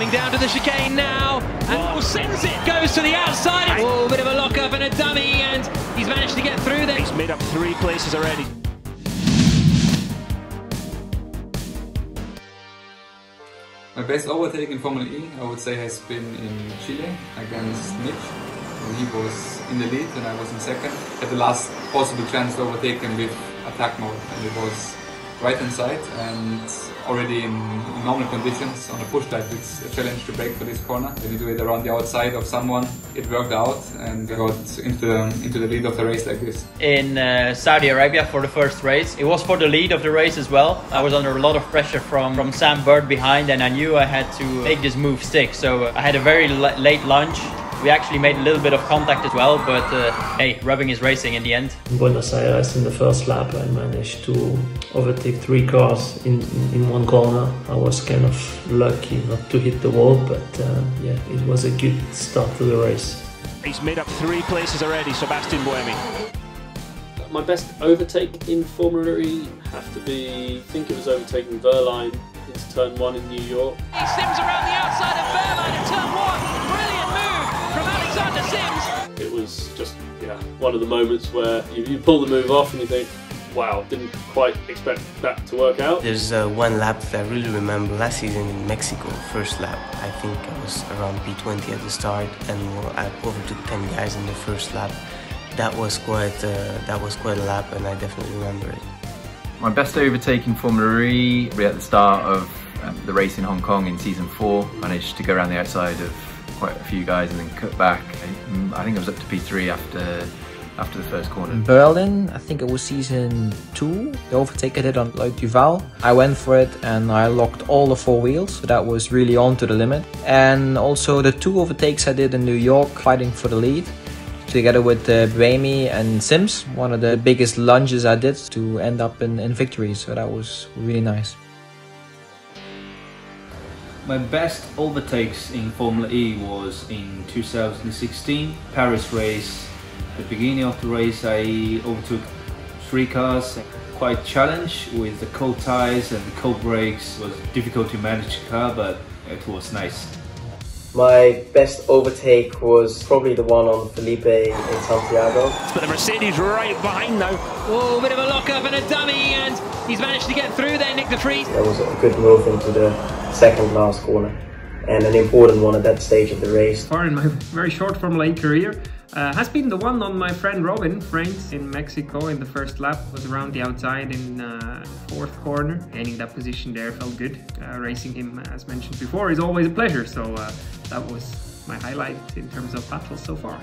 Coming down to the chicane now, and oh. sends it, goes to the outside. Oh, bit of a lock up and a dummy, and he's managed to get through there. He's made up three places already. My best overtake in Formula E, I would say, has been in Chile against Mitch. When he was in the lead and I was in second. Had the last possible chance to overtake him with attack mode, and it was right inside and already in normal conditions on a push type it's a challenge to brake for this corner. When you do it around the outside of someone, it worked out and I got into the, into the lead of the race like this. In uh, Saudi Arabia for the first race, it was for the lead of the race as well. I was under a lot of pressure from, from Sam Bird behind and I knew I had to make this move stick. So I had a very late lunge we actually made a little bit of contact as well, but uh, hey, rubbing is racing in the end. In Buenos Aires in the first lap, I managed to overtake three cars in, in one corner. I was kind of lucky not to hit the wall, but uh, yeah, it was a good start to the race. He's made up three places already, Sebastien Buemi. My best overtake in Formula E have to be, I think it was overtaking Wehrlein into turn one in New York. He sims around the outside of Wehrlein in turn one. Yeah one of the moments where you, you pull the move off and you think, wow, didn't quite expect that to work out. There's uh, one lap that I really remember last season in Mexico, first lap. I think I was around P20 at the start and I overtook 10 guys in the first lap. That was quite uh, that was quite a lap and I definitely remember it. My best overtake in Formula E at the start of um, the race in Hong Kong in season four. Managed to go around the outside of quite a few guys and then cut back. I think I was up to P3 after after the first corner. In Berlin, I think it was season two, the overtake I did on Loic Duval. I went for it and I locked all the four wheels, so that was really on to the limit. And also the two overtakes I did in New York, fighting for the lead. Together with uh, and Sims, one of the biggest lunges I did to end up in, in victory, so that was really nice. My best overtakes in Formula E was in 2016 Paris race. The beginning of the race I overtook three cars. Quite challenged with the cold tires and the cold brakes. It was difficult to manage the car but it was nice. My best overtake was probably the one on Felipe in Santiago. But the Mercedes right behind now. Oh, bit of a lock up and a dummy, and he's managed to get through there, Nyck de Vries. That was a good move into the second last corner, and an important one at that stage of the race. Far in my very short Formula E career, uh, has been the one on my friend Robin Frijns in Mexico in the first lap. Was around the outside in uh, fourth corner. Gaining that position there felt good. Uh, racing him, as mentioned before, is always a pleasure. So uh, that was my highlight in terms of battles so far.